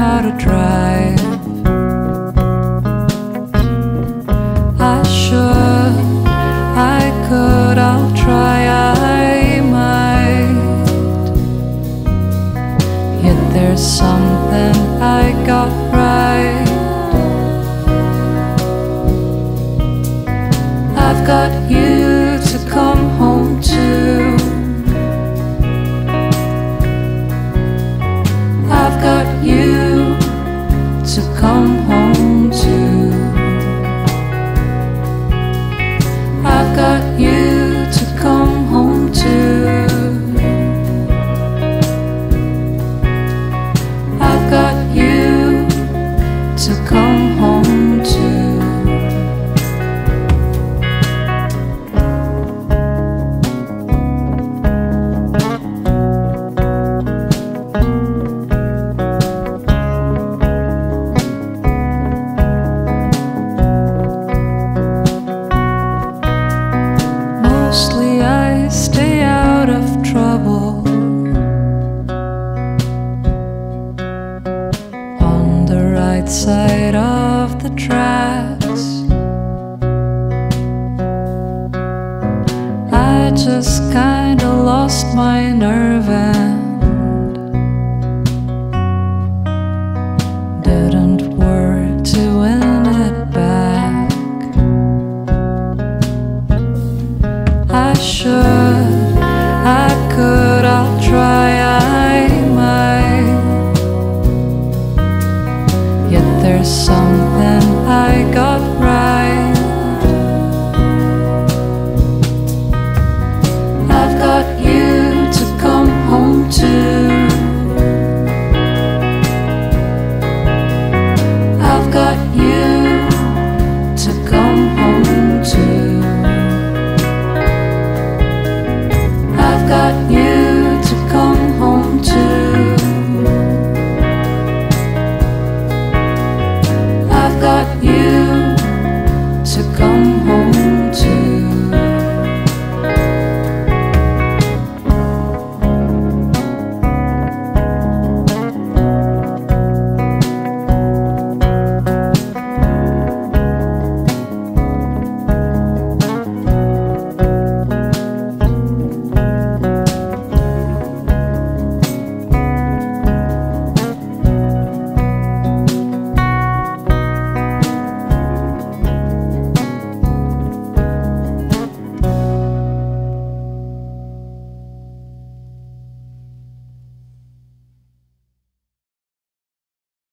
how to drive. I should, I could, I'll try, I might. Yet there's something I got right. I've got you. side of the tracks. I just kinda lost my nerve and didn't work to win it back. I should, I could. There's side.